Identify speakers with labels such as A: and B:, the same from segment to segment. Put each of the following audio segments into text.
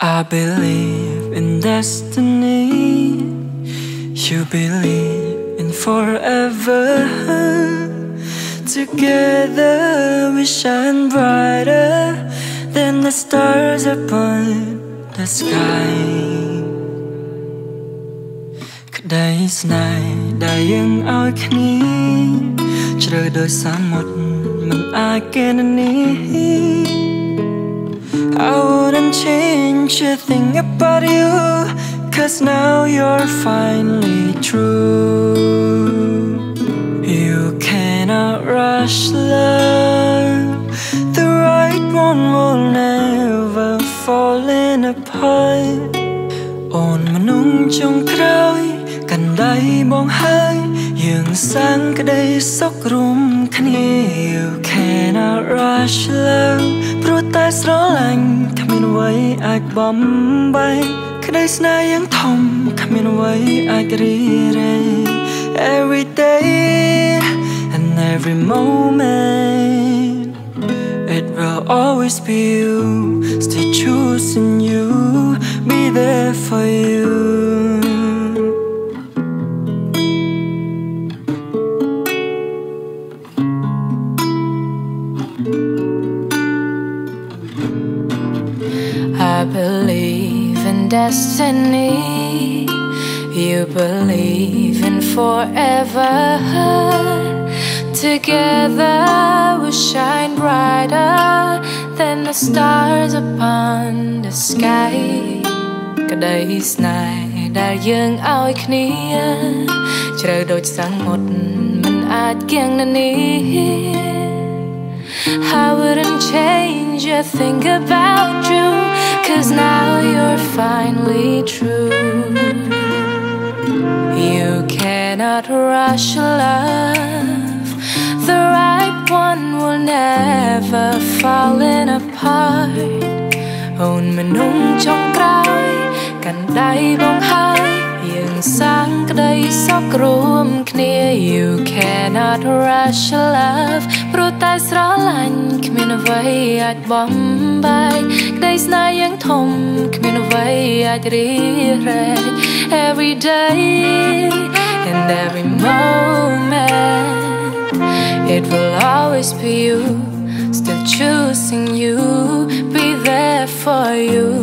A: I believe in destiny. You believe in forever. Together we shine brighter than the stars upon the sky. ក្តីស្នេហ៍ដែលយើងឲ្យគ្នាជ្រៅដោយសមុទ្រមិនអាចគណនា I wouldn't change a thing about you Cause now you're finally true You cannot rush love The right one will never fall in apart អូនមនុស្សចុងក្រោយកាន់ដៃបងហើយយើងសាងក្តីសុខរួមគ្នា You cannot rush love ព្រោះតែស្រឡាញ់គ្មាន អ្វីអាចបំបែកក្តីស្នេហ៍យ៉ាងធំគ្មានអ្វីអាចរីរែ Every day and every moment It will always be you Still choosing you Be there for you
B: believe in destiny. You believe in forever. Together we shine brighter than the stars upon the sky. ក្តីស្នេហ៍ដែលយើងឲ្យគ្នាជ្រៅដូចសមុទ្រមិនអាចគៀងនានា I wouldn't change a thing about you Cause now you're finally true You cannot rush love The right one will never fall in apart អូនមនុស្សចុងក្រោយកាន់ដៃបងហើយយើងសាងក្តីសុខរួមគ្នា You cannot rush love ព្រោះតែស្រឡាញ់គ្មានអ្វីអាចបំ បែកក្តីស្នេហ៍យ៉ាងធំគ្មានអ្វីអាចរីរែក Every day and every moment It will always be you Still choosing you Be there for you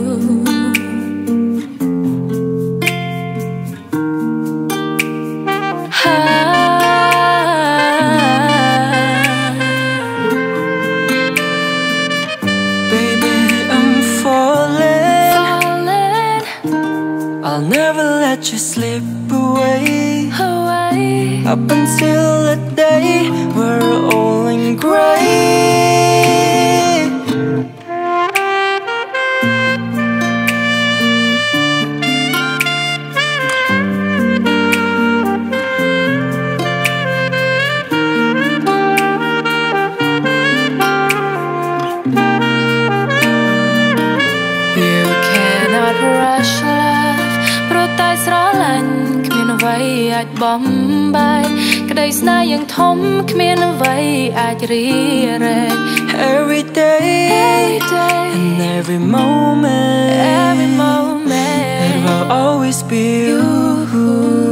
A: Never let you slip away.
B: Away
A: Up until the day we're all in gray
B: អ្វីអាចបំបែកក្តីស្នេហ៍យ៉ាងធំគ្មានអ្វីអាចរីរែក
A: Every day
B: Every day
A: and every moment
B: Every moment
A: It will always be you